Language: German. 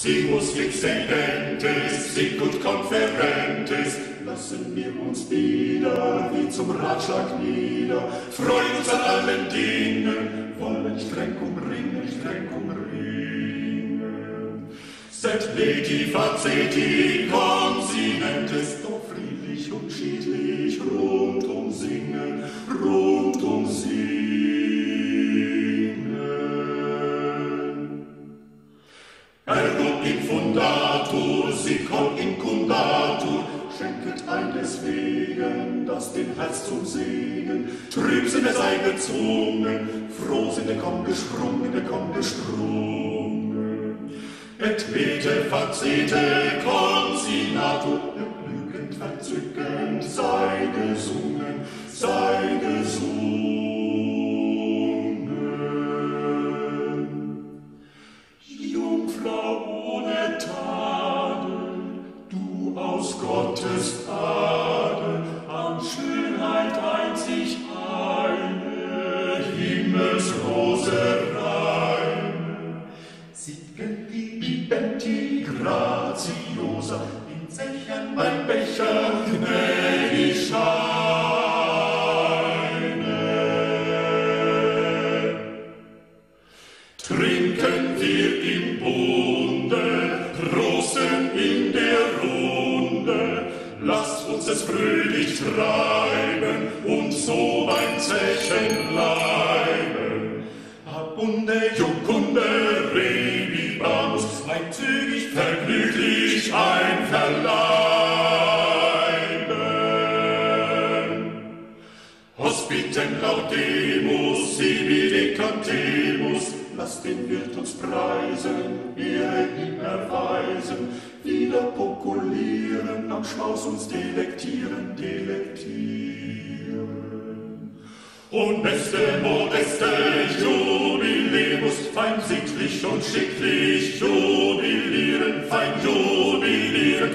Simus fixedentes, sicut conferentes, lassen wir uns wieder, wie zum Ratschlag nieder, freuen uns an allen Dingen, wollen streng umringen, streng umringen. Sed leti faceti, Ergo infundatur, sic hoc incundatur, schenket ein deswegen, dass dem Herz zum Segen Trübsinne sei gezwungen, Frohsinne komm gesprungen, komm gesprungen. Et bete facete consinatur, erblückend, verzückend, sei gesungen, sei gesungen. Himmelsrose reine. Siegen die Bibenti graziosa, in Zechern mein Becher gnädig scheine. Trinken wir im Bunde, prosten in der Runde, lasst uns es fröhlich treiben Abunde, Jucunde, Rebibamus, ein zügig, vergnüglich einverleiben. Hospitem laudemus, sibi decantemus, lass den Wirt uns preisen, Ehre ihm erweisen, wieder pokulieren, am Schmaus uns delektieren, delektieren. Und beste, modeste Jubilämus, sittlich und schicklich jubilieren, fein jubilieren,